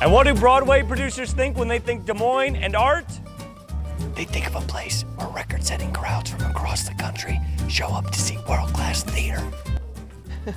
And what do Broadway producers think when they think Des Moines and art? They think of a place where record setting crowds from across the country show up to see world class theater.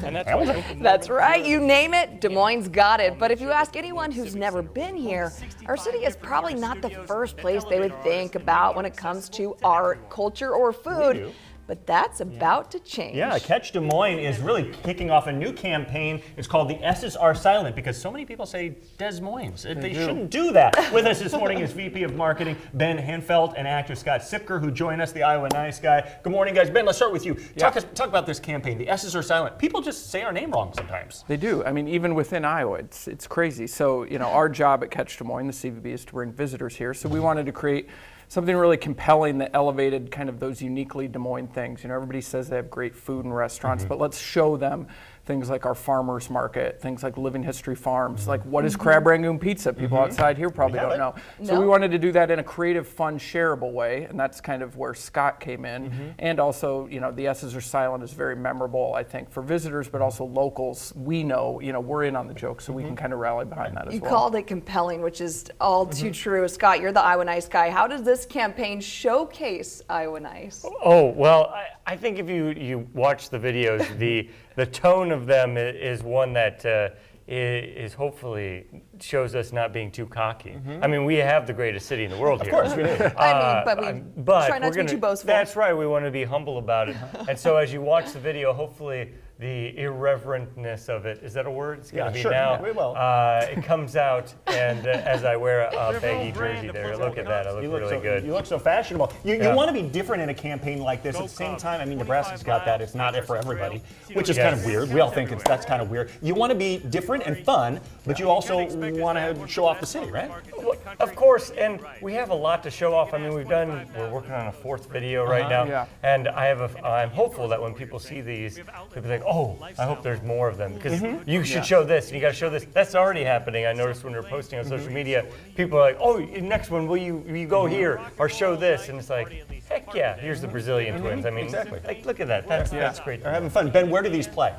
And that's why That's right, you name it, Des Moines got it. But if you ask anyone who's never been here, our city is probably not the first place they would think about when it comes to art, culture, or food. But that's about to change. Yeah, Catch Des Moines is really kicking off a new campaign. It's called the S's Are Silent because so many people say Des Moines. They, shouldn't do that. With us this morning is VP of Marketing Ben Hanfeld and actor Scott Siepker who join us, the Iowa Nice Guy. Good morning, guys. Ben, let's start with you. Talk, us, talk about this campaign. The S's Are Silent. People just say our name wrong sometimes. They do. I mean, even within Iowa, it's it's crazy. So, you know, our job at Catch Des Moines, the CVB, is to bring visitors here. So we wanted to create something really compelling that elevated kind of those uniquely Des Moines things. You know, everybody says they have great food and restaurants, mm-hmm. but let's show them things like our farmers market, things like Living History Farms, mm-hmm. like what is mm-hmm. crab rangoon pizza? People mm-hmm. outside here probably don't it. know. So No. we wanted to do that in a creative, fun, shareable way, and that's kind of where Scott came in. And also, you know, the S's are silent is very memorable, I think, for visitors, but also locals. We know, you know, we're in on the joke, so we can kind of rally behind that as well. You well. called it compelling, which is all too true. Scott, you're the Iowa Nice guy. How does this campaign showcase Iowa Nice? Oh well, I, I think if you you watch the videos, the the tone of them is one that uh, is hopefully shows us not being too cocky. Mm-hmm. I mean, we have the greatest city in the world here. Of course we do. Uh, I mean, but we I'm- but try not we're to be gonna- too boastful. That's right. We want to be humble about it. and so as you watch the video, hopefully the irreverentness of it is that a word? It's gonna Yeah, be sure. now. We will. Uh, it comes out, and uh, as I wear a, a baggy jersey there, look at that. I look You look, really so, good. you look so fashionable. You, Yeah. you want to be different in a campaign like this. At the same time, I mean, Nebraska's got that. It's not it for everybody, which is kind of weird. We all think it's, that's kind of weird. You want to be different and fun, but you also want to show off the city, right? Well, Of course, and we have a lot to show off. I mean, we've done, we're working on a fourth video right uh-huh. now, Yeah. and I have a, I'm hopeful that when people see these, they'll be like, oh, I hope there's more of them because you should show this and you got to show this. That's already happening. I noticed when we are posting on social media, people are like, oh, next one, will you, will you go here or show this? And it's like, heck yeah, here's the Brazilian twins. I mean, Exactly. like, look at that. That's, that's great. They're having fun. Ben, where do these play?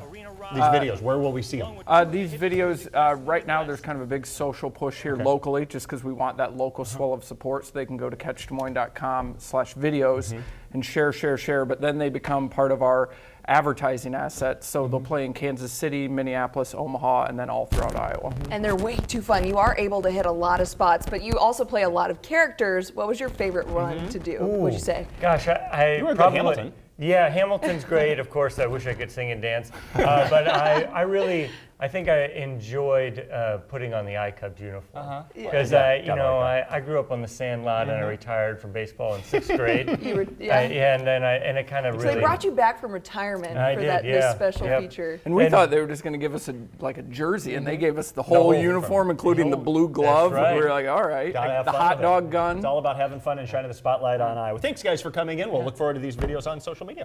These uh, videos, where will we see them? Uh, these videos, uh, right now, there's kind of a big social push here locally, just because we want that local uh-huh. swell of support, so they can go to catchdesmoines.com slash videos mm-hmm. and share, share, share. But then they become part of our advertising assets, so they'll mm-hmm. play in Kansas City, Minneapolis, Omaha, and then all throughout Iowa. Mm-hmm. And they're way too fun. You are able to hit a lot of spots, but you also play a lot of characters. What was your favorite one to do? Would you say? Gosh, I, I You were a good probably, Hamilton. Yeah, Hamilton's great. Of course, I wish I could sing and dance, uh, but I, I really, I think I enjoyed uh, putting on the I-Cubs uniform uh-huh. because I, you gotta know, like I, I grew up on the Sandlot and I mm-hmm. retired from baseball in sixth grade. You were, yeah. I, yeah, and then I, and it kind of so really. they brought you back from retirement I for did, that this special yep. feature. And we And- thought they were just going to give us a like a jersey, and they mm-hmm. gave us the whole, whole uniform, including the blue glove. right. And we were like, all right, Gotta the hot with it. dog gun. It's all about having fun and shining the spotlight on Iowa. Thanks, guys, for coming in. We'll look forward to these videos on social media.